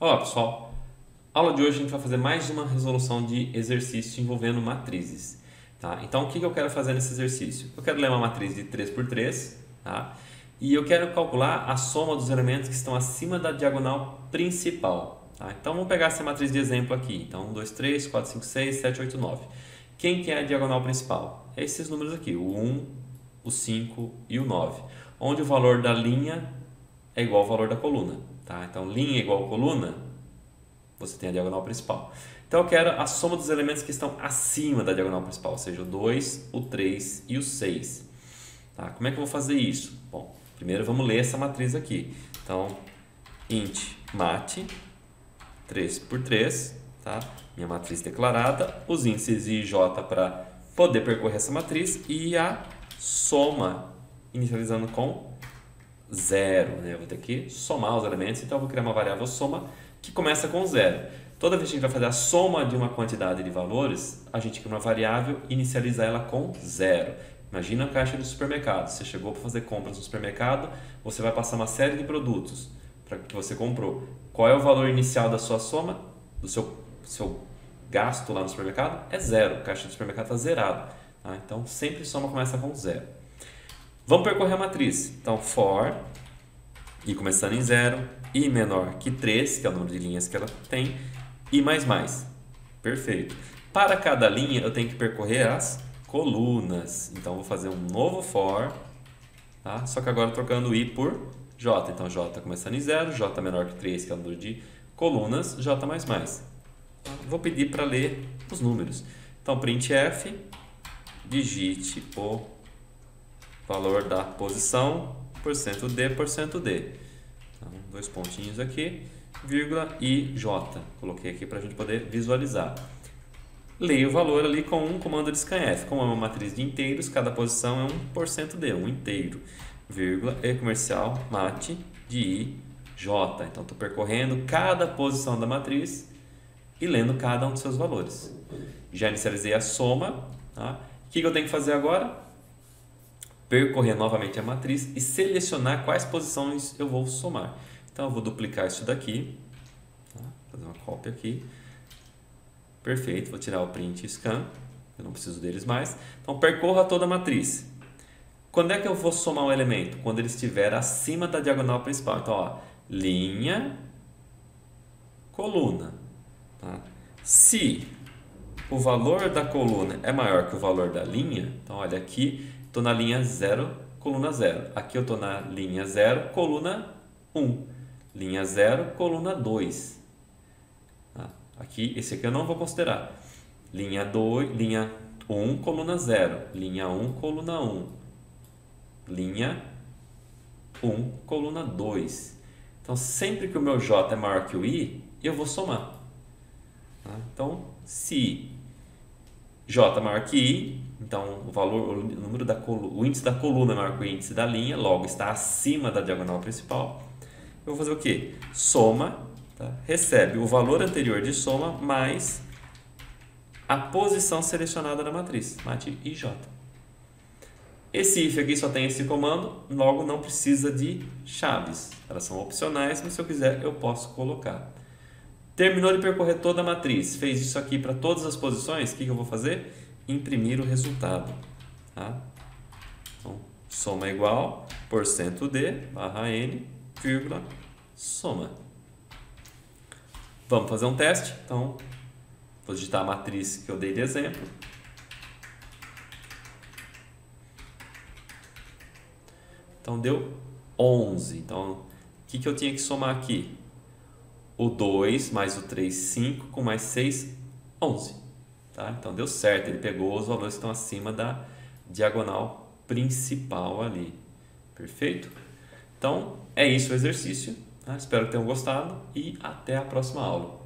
Olá pessoal, aula de hoje a gente vai fazer mais uma resolução de exercício envolvendo matrizes. Tá? Então o que, eu quero fazer nesse exercício? Eu quero ler uma matriz de 3 por 3 tá? e eu quero calcular a soma dos elementos que estão acima da diagonal principal. Tá? Então vamos pegar essa matriz de exemplo aqui. Então 1, 2, 3, 4, 5, 6, 7, 8, 9. Quem que é a diagonal principal? É esses números aqui, o 1, o 5 e o 9, onde o valor da linha é igual ao valor da coluna. Tá? Então, linha igual coluna, você tem a diagonal principal. Então, eu quero a soma dos elementos que estão acima da diagonal principal, ou seja, o 2, o 3 e o 6. Tá? Como é que eu vou fazer isso? Bom, primeiro vamos ler essa matriz aqui. Então, int mat 3 por 3, tá? minha matriz declarada, os índices i e j para poder percorrer essa matriz e a soma inicializando com zero. Né? Eu vou ter que somar os elementos, então eu vou criar uma variável soma que começa com zero. Toda vez que a gente vai fazer a soma de uma quantidade de valores, a gente cria uma variável e inicializa ela com zero. Imagina a caixa do supermercado. Você chegou para fazer compras no supermercado, você vai passar uma série de produtos para que você comprou. Qual é o valor inicial da sua soma, do seu, seu gasto lá no supermercado? É zero. A caixa do supermercado está zerado. Tá? Então, sempre soma começa com zero. Vamos percorrer a matriz. Então, for, i começando em zero, i menor que 3, que é o número de linhas que ela tem, e mais mais. Perfeito. Para cada linha, eu tenho que percorrer as colunas. Então, vou fazer um novo for, tá? só que agora trocando i por j. Então, j começando em zero, j menor que 3, que é o número de colunas, j. Vou pedir para ler os números. Então, printf, digite o valor da posição, porcento %d, porcento %d. Então, dois pontinhos aqui, vírgula e j. Coloquei aqui para a gente poder visualizar. Leio o valor ali com um comando de scanf. Como é uma matriz de inteiros, cada posição é um %d, um inteiro. Vírgula e comercial mate de i, j. Então, estou percorrendo cada posição da matriz e lendo cada um dos seus valores. Já inicializei a soma. Tá? O que, que eu tenho que fazer agora? percorrer novamente a matriz e selecionar quais posições eu vou somar. Então, eu vou duplicar isso daqui, tá? fazer uma cópia aqui. Perfeito, vou tirar o print e scan, eu não preciso deles mais. Então, percorra toda a matriz. Quando é que eu vou somar um elemento? Quando ele estiver acima da diagonal principal. Então, ó, linha, coluna. Tá? Se o valor da coluna é maior que o valor da linha, então olha aqui, estou na linha 0, coluna 0. Aqui eu estou na linha 0, coluna 1. Linha 0, coluna 2. Tá? Aqui, esse aqui eu não vou considerar. Linha 2, linha 1, coluna 0. Linha 1, coluna 1. Linha 1, coluna 2. Então, sempre que o meu J é maior que o I, eu vou somar. Tá? Então, se J é maior que I, então o valor, o número da o índice da coluna é maior que o índice da linha, logo está acima da diagonal principal. Eu vou fazer o que? Soma, tá? recebe o valor anterior de soma mais a posição selecionada na matriz, mate IJ. Esse if aqui só tem esse comando, logo não precisa de chaves. Elas são opcionais, mas se eu quiser eu posso colocar. Terminou de percorrer toda a matriz, fez isso aqui para todas as posições, o que, que eu vou fazer? Imprimir o resultado. Tá? Então, soma igual, porcento %d, barra n, vírgula, soma. Vamos fazer um teste? Então, vou digitar a matriz que eu dei de exemplo. Então, deu 11. Então, o que, que eu tinha que somar aqui? o 2 mais o 3, 5, com mais 6, 11. Tá? Então deu certo, ele pegou os valores que estão acima da diagonal principal ali. Perfeito? Então é isso o exercício. Tá? Espero que tenham gostado e até a próxima aula.